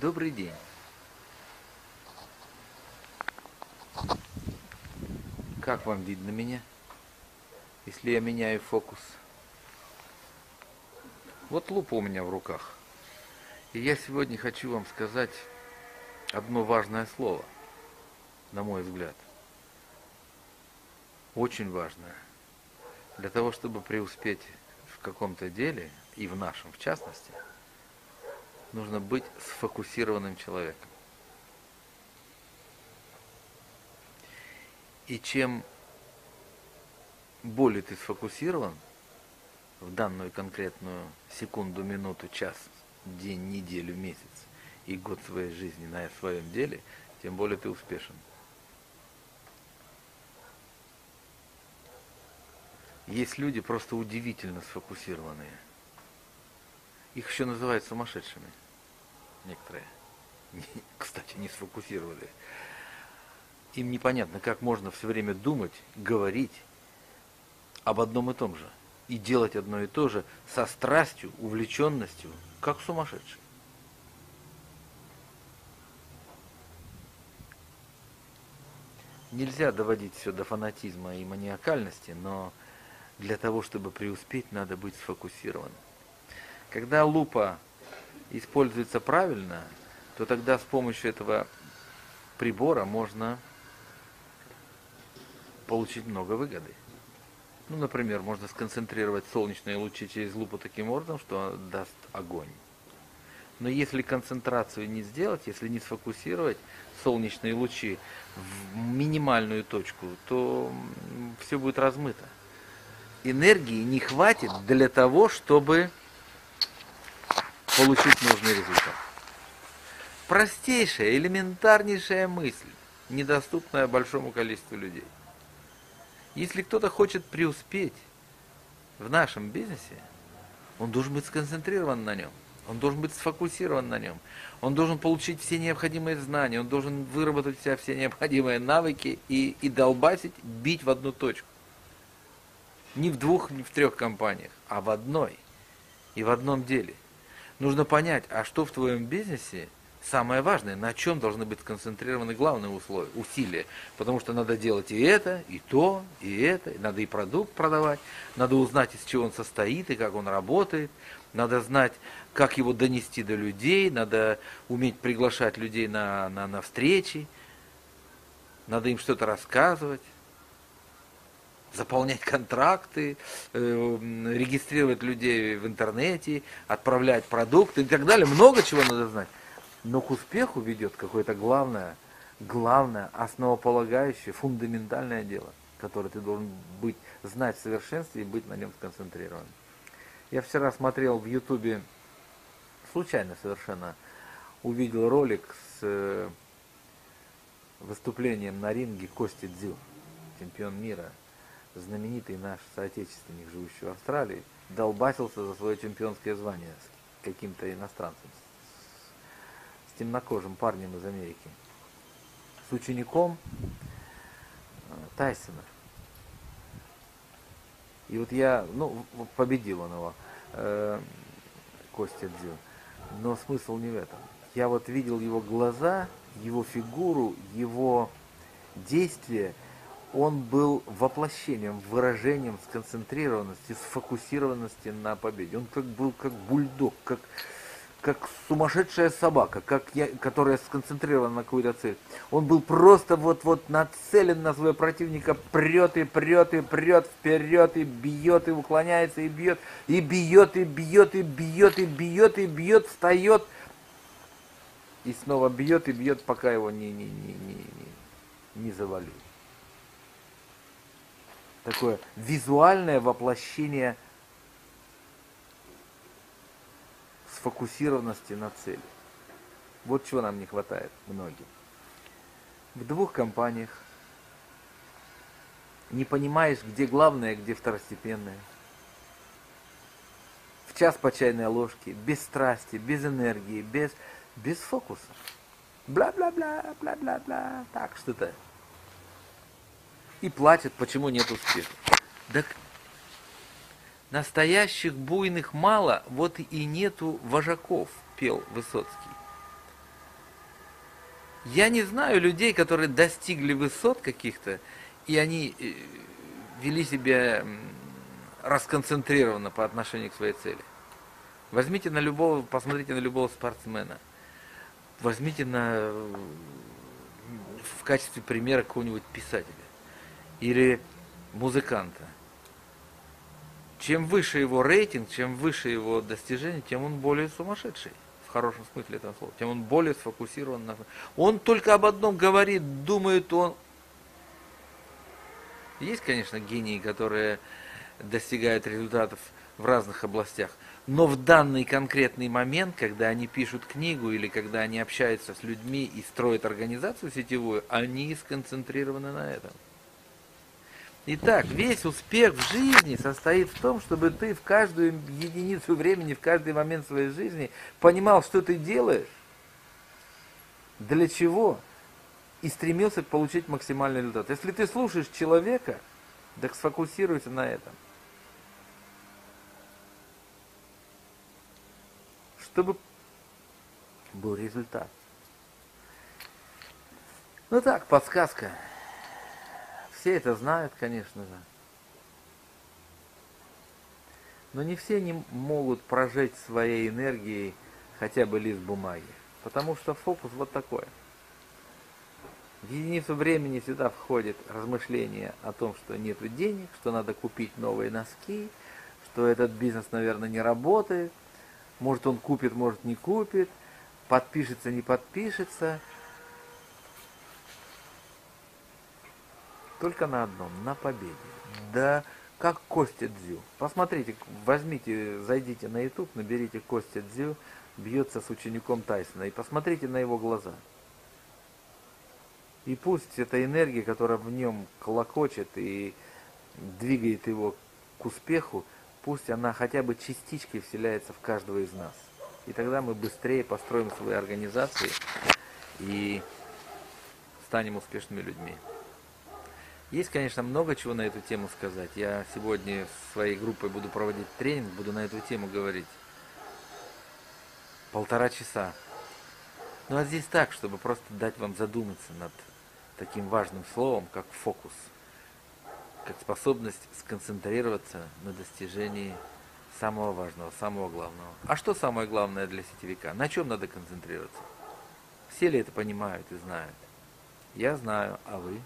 Добрый день. Как вам видно меня? Если я меняю фокус. Вот лупа у меня в руках. И я сегодня хочу вам сказать одно важное слово, на мой взгляд. Очень важное. Для того, чтобы преуспеть в каком-то деле, и в нашем в частности, нужно быть сфокусированным человеком. И чем более ты сфокусирован в данную конкретную секунду, минуту, час, день, неделю, месяц и год своей жизни на своем деле, тем более ты успешен. Есть люди просто удивительно сфокусированные. Их еще называют сумасшедшими. Некоторые. Кстати, не сфокусировали. Им непонятно, как можно все время думать, говорить об одном и том же. И делать одно и то же со страстью, увлеченностью, как сумасшедший. Нельзя доводить все до фанатизма и маниакальности, но для того, чтобы преуспеть, надо быть сфокусированным. Когда лупа используется правильно, то тогда с помощью этого прибора можно получить много выгоды. Ну, например, можно сконцентрировать солнечные лучи через лупу таким образом, что даст огонь. Но если концентрацию не сделать, если не сфокусировать солнечные лучи в минимальную точку, то все будет размыто. Энергии не хватит для того, чтобы получить нужный результат. Простейшая, элементарнейшая мысль, недоступная большому количеству людей. Если кто-то хочет преуспеть в нашем бизнесе, он должен быть сконцентрирован на нем. Он должен быть сфокусирован на нем. Он должен получить все необходимые знания. Он должен выработать себя все необходимые навыки и, и долбасить, бить в одну точку. Не в двух, не в трех компаниях, а в одной. И в одном деле. Нужно понять, а что в твоем бизнесе самое важное, на чем должны быть сконцентрированы главные условия, усилия. Потому что надо делать и это, и то, и это. Надо и продукт продавать, надо узнать, из чего он состоит и как он работает. Надо знать, как его донести до людей, надо уметь приглашать людей на, на, на встречи, надо им что-то рассказывать заполнять контракты, э, регистрировать людей в интернете, отправлять продукты и так далее. Много чего надо знать но к успеху ведет какое-то главное, главное, основополагающее, фундаментальное дело, которое ты должен быть, знать в совершенстве и быть на нем сконцентрирован. Я вчера смотрел в Ютубе, случайно совершенно, увидел ролик с э, выступлением на ринге Кости Дзю, чемпион мира, знаменитый наш соотечественник, живущий в Австралии, долбасился за свое чемпионское звание с каким-то иностранцем, темнокожим парнем из Америки, с учеником э, Тайсона. И вот я, ну, победил он его, э, Костя Дзю. Но смысл не в этом. Я вот видел его глаза, его фигуру, его действия. Он был воплощением, выражением сконцентрированности, сфокусированности на победе. Он как был как бульдог, как, как сумасшедшая собака, как я, которая сконцентрирована на какую-то цель. Он был просто вот-вот нацелен на своего противника, прет и прет и прет вперед, и бьет, и уклоняется, и бьет, и бьет, и бьет, и бьет, и бьет, и бьет, встает, и снова бьет и бьет, пока его не, не, не, не, не, завалил. Такое визуальное воплощение – сфокусированности на цели. Вот чего нам не хватает многим. В двух компаниях не понимаешь, где главное, где второстепенное. В час по чайной ложке, без страсти, без энергии, без, без фокуса. Бла-бла-бла, бла-бла-бла, так что-то. И платят, почему нет успеха. Так Настоящих буйных мало, вот и нету вожаков, пел Высоцкий. Я не знаю людей, которые достигли высот каких-то, и они э, вели себя расконцентрированно по отношению к своей цели. Возьмите на любого, посмотрите на любого спортсмена. Возьмите на, в качестве примера какого-нибудь писателя или музыканта. Чем выше его рейтинг, чем выше его достижение, тем он более сумасшедший в хорошем смысле этого слова, тем он более сфокусирован на... Он только об одном говорит, думает он... Есть, конечно, гении, которые достигают результатов в разных областях, но в данный конкретный момент, когда они пишут книгу или когда они общаются с людьми и строят организацию сетевую, они сконцентрированы на этом. Итак, весь успех в жизни состоит в том, чтобы ты в каждую единицу времени, в каждый момент своей жизни понимал, что ты делаешь, для чего, и стремился получить максимальный результат. Если ты слушаешь человека, так сфокусируйся на этом. Чтобы был результат. Ну так, подсказка. Все это знают, конечно же. Но не все не могут прожечь своей энергией хотя бы лист бумаги. Потому что фокус вот такой. В единицу времени всегда входит размышление о том, что нет денег, что надо купить новые носки, что этот бизнес, наверное, не работает, может он купит, может не купит, подпишется, не подпишется – Только на одном, на победе. Да, как Костя Дзю. Посмотрите, возьмите, зайдите на YouTube, наберите Костя Дзю, бьется с учеником Тайсона, и посмотрите на его глаза. И пусть эта энергия, которая в нем колокочет и двигает его к успеху, пусть она хотя бы частичкой вселяется в каждого из нас. И тогда мы быстрее построим свои организации и станем успешными людьми. Есть, конечно, много чего на эту тему сказать. Я сегодня своей группой буду проводить тренинг, буду на эту тему говорить. Полтора часа. Ну а здесь так, чтобы просто дать вам задуматься над таким важным словом, как фокус. Как способность сконцентрироваться на достижении самого важного, самого главного. А что самое главное для сетевика? На чем надо концентрироваться? Все ли это понимают и знают? Я знаю, а вы?